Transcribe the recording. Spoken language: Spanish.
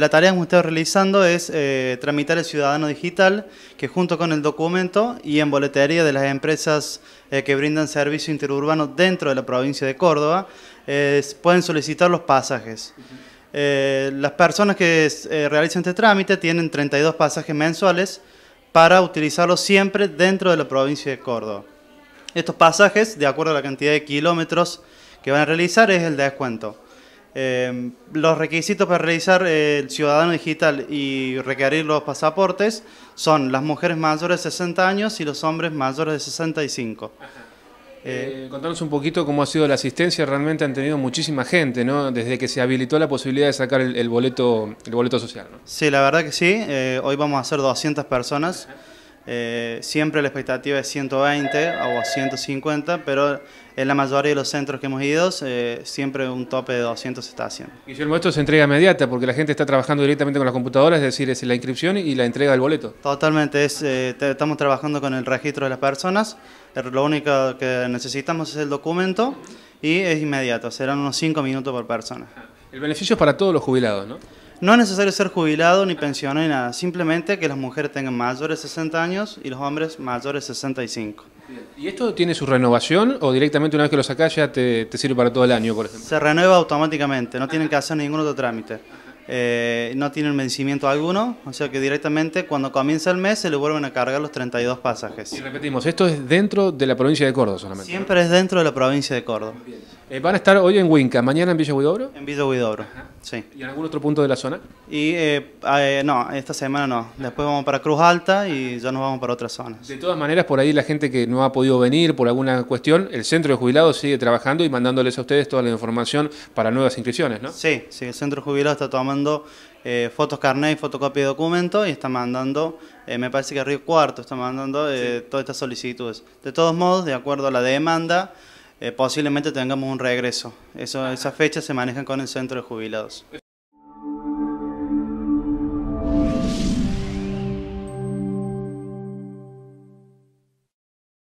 La tarea que hemos estado realizando es eh, tramitar el ciudadano digital, que junto con el documento y en boletería de las empresas eh, que brindan servicio interurbano dentro de la provincia de Córdoba, eh, pueden solicitar los pasajes. las personas que realizan este trámite tienen 32 pasajes mensuales para utilizarlos siempre dentro de la provincia de Córdoba. Estos pasajes, de acuerdo a la cantidad de kilómetros que van a realizar, es el descuento. Eh, los requisitos para realizar el ciudadano digital y requerir los pasaportes son las mujeres mayores de 60 años y los hombres mayores de 65. Eh, eh, contanos un poquito cómo ha sido la asistencia, realmente han tenido muchísima gente, ¿no? Desde que se habilitó la posibilidad de sacar el, boleto, el boleto social, ¿no? Sí, la verdad que sí, hoy vamos a hacer 200 personas. Eh, siempre la expectativa es 120 o 150, pero en la mayoría de los centros que hemos ido, eh, siempre un tope de 200 se está haciendo. Guillermo, esto es entrega inmediata porque la gente está trabajando directamente con las computadoras, es decir, es la inscripción y la entrega del boleto. Totalmente, es, eh, estamos trabajando con el registro de las personas, lo único que necesitamos es el documento y es inmediato, serán unos 5 minutos por persona. El beneficio es para todos los jubilados, ¿no? No es necesario ser jubilado ni pensionado ni nada, simplemente que las mujeres tengan mayores de 60 años y los hombres mayores de 65. ¿Y esto tiene su renovación o directamente una vez que lo sacas ya te, sirve para todo el año, por ejemplo? Se renueva automáticamente, no tienen que hacer ningún otro trámite. Eh, no tienen vencimiento alguno, o sea que directamente cuando comienza el mes se le vuelven a cargar los 32 pasajes. Y repetimos, esto es dentro de la provincia de Córdoba solamente. Siempre es dentro de la provincia de Córdoba. Eh, van a estar hoy en Huinca, mañana en Villa Huidobro. En Villa Huidobro, sí. ¿Y en algún otro punto de la zona? Y eh, eh, no, esta semana no. Después vamos para Cruz Alta y ya nos vamos para otras zonas. De todas maneras, por ahí la gente que no ha podido venir por alguna cuestión, el centro de jubilados sigue trabajando y mandándoles a ustedes toda la información para nuevas inscripciones, ¿no? Sí, sí, el centro de jubilados está tomando fotos carnet y fotocopia de documento y está mandando, me parece que Río Cuarto está mandando todas estas solicitudes. De todos modos, de acuerdo a la demanda, eh, posiblemente tengamos un regreso. Eso, esas fechas se manejan con el centro de jubilados.